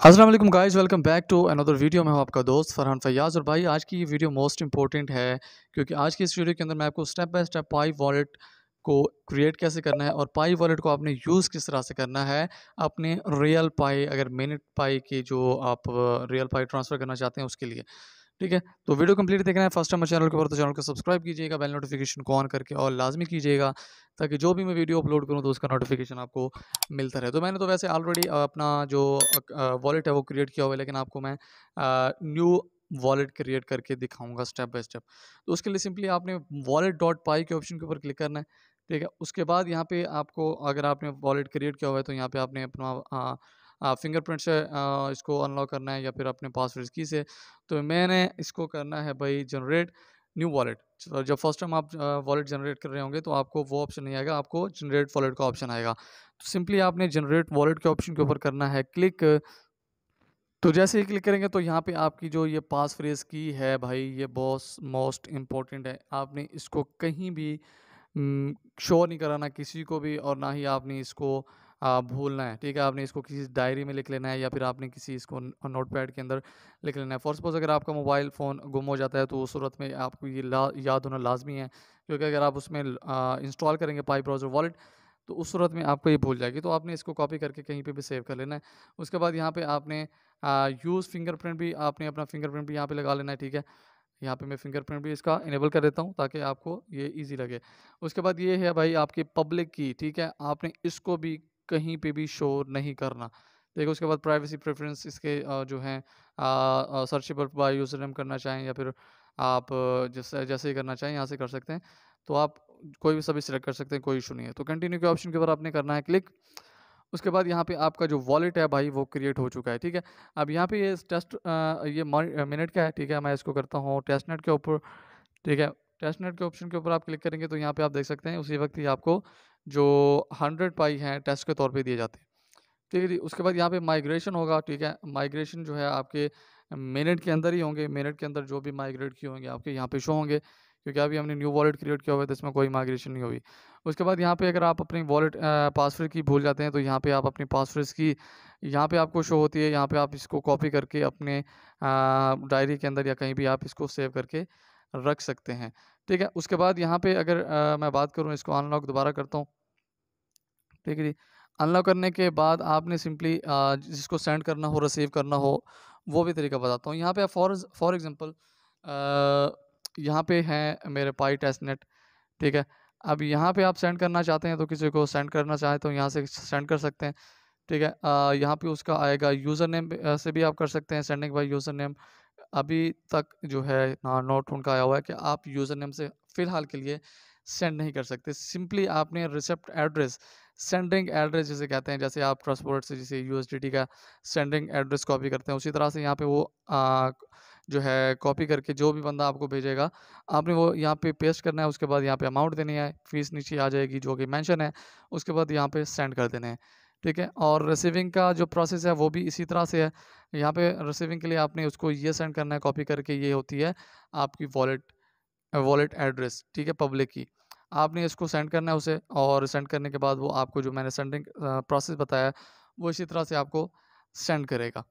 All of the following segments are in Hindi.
अस्सलाम guys welcome back to another video में हूँ आपका दोस्त फरहान फैयाज़ और भाई, आज की ये वीडियो मोस्ट इंपॉर्टेंट है, क्योंकि आज की इस वीडियो के अंदर मैं आपको step by step Pi wallet को क्रिएट कैसे करना है और पाई वॉलेट को आपने यूज़ किस तरह से करना है, अपने रियल पाई अगर मिनट पाई की जो आप रियल पाई ट्रांसफ़र करना चाहते हैं उसके लिए। ठीक है? तो वीडियो कंप्लीट देखना है। फ़र्स्ट टाइम चैनल के ऊपर तो चैनल को सब्सक्राइब कीजिएगा, बेल नोटिफिकेशन को ऑन करके और लाजमी कीजिएगा ताकि जो भी मैं वीडियो अपलोड करूँ तो उसका नोटिफिकेशन आपको मिलता रहे। तो मैंने तो वैसे ऑलरेडी अपना जो वॉलेट है वो क्रिएट किया हुआ है, लेकिन आपको मैं न्यू वॉलेट क्रिएट करके दिखाऊँगा स्टेप बाय स्टेप तो उसके लिए सिंपली आपने वॉलेट डॉट पाई के ऑप्शन के ऊपर क्लिक करना है, ठीक है? उसके बाद यहाँ पे आपको अगर आपने वॉलेट क्रिएट किया हुआ है तो यहाँ पे आपने अपना फिंगरप्रिंट से इसको अनलॉक करना है या फिर अपने पासवर्ड की से तो मैंने इसको करना है भाई जनरेट न्यू वॉलेट। जब फ़र्स्ट टाइम आप वॉलेट जनरेट कर रहे होंगे तो आपको वो ऑप्शन नहीं आएगा, आपको जनरेट वॉलेट का ऑप्शन आएगा। तो सिंपली आपने जनरेट वॉलेट के ऑप्शन के ऊपर करना है, क्लिक। तो जैसे ही क्लिक करेंगे तो यहाँ पे आपकी जो ये पास फ्रेज की है भाई, ये बहुत मोस्ट इंपॉर्टेंट है। आपने इसको कहीं भी शो नहीं कराना किसी को भी और ना ही आपने इसको भूलना है ठीक है? आपने इसको किसी डायरी में लिख लेना है या फिर आपने किसी इसको नोट पैड के अंदर लिख लेना है। फॉर सपोज़ अगर आपका मोबाइल फ़ोन गुम हो जाता है तो उस सूरत में आपको ये ला, याद होना लाजमी है क्योंकि अगर आप उसमें इंस्टॉल करेंगे पाई ब्राउज़र वॉलेट तो उस सूरत में आपको ये भूल जाएगी। तो आपने इसको कॉपी करके कहीं पे भी सेव कर लेना है। उसके बाद यहाँ पे आपने यूज़ फिंगरप्रिंट भी आपने अपना फिंगरप्रिंट भी यहाँ पे लगा लेना है ठीक है? यहाँ पे मैं फिंगरप्रिंट भी इसका इनेबल कर देता हूँ ताकि आपको ये इजी लगे। उसके बाद ये है भाई आपकी पब्लिक की ठीक है? आपने इसको भी कहीं पे भी शो नहीं करना। देखो, उसके बाद प्राइवेसी प्रेफरेंस इसके जो हैं सर्चेबल बाय यूज़र नेम करना चाहें या फिर आप जैसे जैसे ही करना चाहें, यहाँ से कर सकते हैं। तो आप कोई भी सभी सिलेक्ट कर सकते हैं, कोई इशू नहीं है। तो कंटिन्यू के ऑप्शन के ऊपर आपने करना है क्लिक उसके बाद यहाँ पे आपका जो वॉलेट है भाई, वो क्रिएट हो चुका है, ठीक है? अब यहाँ पे ये टेस्ट ये मिनट का है, ठीक है? मैं इसको करता हूँ टेस्ट नेट के ऊपर, ठीक है? टेस्ट नेट के ऑप्शन के ऊपर आप क्लिक करेंगे तो यहाँ पे आप देख सकते हैं, उसी वक्त ही आपको जो हंड्रेड पाई हैं टेस्ट के तौर पे दिए जाते हैं। ठीक है जी, उसके बाद यहाँ पे माइग्रेशन होगा, ठीक है? माइग्रेशन जो है आपके मिनट के अंदर ही होंगे मिनट के अंदर जो भी माइग्रेट किए होंगे, आपके यहाँ पे शो होंगे, क्योंकि अभी हमने न्यू वॉलेट क्रिएट किया हुआ है तो इसमें कोई माइग्रेशन नहीं होगी। उसके बाद यहाँ पे अगर आप अपनी वॉलेट पासवर्ड की भूल जाते हैं तो यहाँ पे आप अपनी पासवर्ड की, यहाँ पे आपको शो होती है, यहाँ पे आप इसको कॉपी करके अपने डायरी के अंदर या कहीं भी आप इसको सेव करके रख सकते हैं। ठीक है उसके बाद यहाँ पे अगर आ, मैं बात करूँ इसको अनलॉक दोबारा करता हूँ। ठीक है जी अनलॉक करने के बाद आपने सिंपली जिसको सेंड करना हो रिसीव करना हो वो भी तरीका बताता हूँ। यहाँ पे फॉर फॉर एग्ज़ाम्पल यहाँ पे हैं मेरे पाई टेस्ट नेट ठीक है। अब यहाँ पे आप सेंड करना चाहते हैं तो किसी को सेंड करना चाहें तो यहाँ से सेंड कर सकते हैं। ठीक है यहाँ पे उसका आएगा यूज़र नेम से भी आप कर सकते हैं सेंडिंग बाई यूज़र नेम अभी तक जो है नोट उनका आया हुआ है कि आप यूज़र नेम से फ़िलहाल के लिए सेंड नहीं कर सकते। सिंपली आपने रिसेप्ट एड्रेस सेंडिंग एड्रेस जिसे कहते हैं जैसे आप ट्रांसपोर्ट से जैसे यू का सेंडिंग एड्रेस कॉपी करते हैं उसी तरह से यहाँ पे वो आ, जो है कॉपी करके जो भी बंदा आपको भेजेगा आपने वो यहाँ पे पेस्ट करना है उसके बाद यहाँ पे अमाउंट देनी है फ़ीस नीचे आ जाएगी जो कि मेंशन है उसके बाद यहाँ पे सेंड कर देने हैं। ठीक है? और रिसीविंग का जो प्रोसेस है, वो भी इसी तरह से है। यहाँ पे रिसीविंग के लिए आपने उसको ये सेंड करना है कॉपी करके ये होती है आपकी वॉलेट वॉलेट एड्रेस ठीक है? पब्लिक की। आपने इसको सेंड करना है उसे और सेंड करने के बाद वो आपको जो मैंने सेंडिंग प्रोसेस बताया, वो इसी तरह से आपको सेंड करेगा।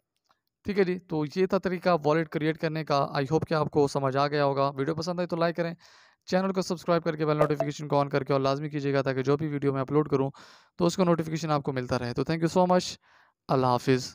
ठीक है जी? तो ये था तरीका वॉलेट क्रिएट करने का। आई होप कि आपको समझ आ गया होगा। वीडियो पसंद आए तो लाइक करें। चैनल को सब्सक्राइब करके बेल नोटिफिकेशन को ऑन करके और लाजमी कीजिएगा ताकि जो भी वीडियो मैं अपलोड करूँ तो उसका नोटिफिकेशन आपको मिलता रहे। तो थैंक यू सो मच अल्लाह हाफिज़।